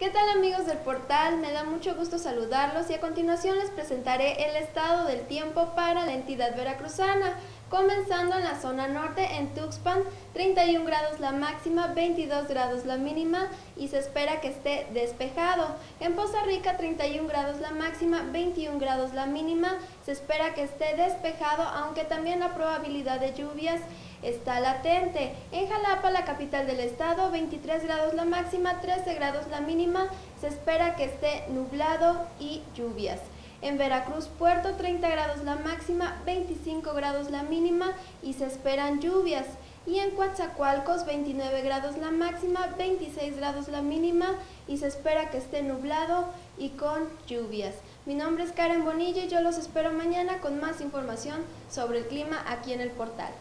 ¿Qué tal amigos del portal? Me da mucho gusto saludarlos y a continuación les presentaré el estado del tiempo para la entidad veracruzana. Comenzando en la zona norte, en Tuxpan, 31 grados la máxima, 22 grados la mínima y se espera que esté despejado. En Poza Rica, 31 grados la máxima, 21 grados la mínima, se espera que esté despejado, aunque también la probabilidad de lluvias está latente. En Jalapa, la capital del estado, 23 grados la máxima, 13 grados la mínima, se espera que esté nublado y lluvias. En Veracruz, Puerto, 30 grados la máxima, 25 grados la mínima y se esperan lluvias. Y en Coatzacoalcos, 29 grados la máxima, 26 grados la mínima y se espera que esté nublado y con lluvias. Mi nombre es Karen Bonilla y yo los espero mañana con más información sobre el clima aquí en el portal.